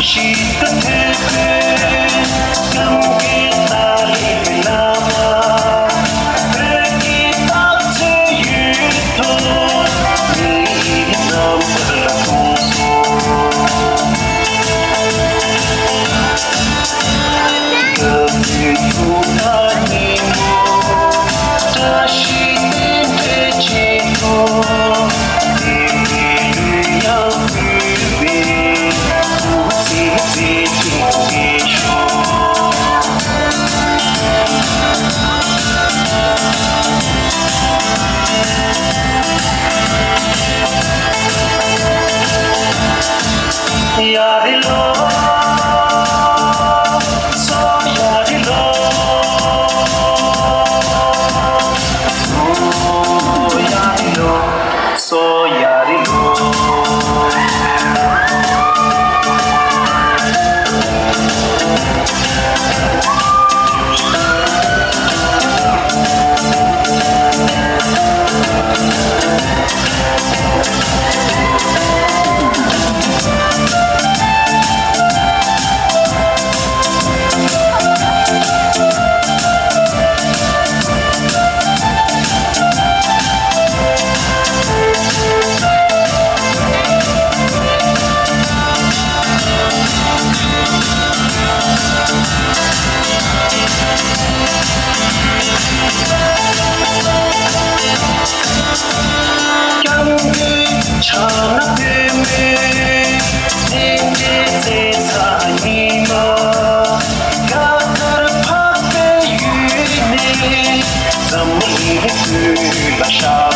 She's the Bachar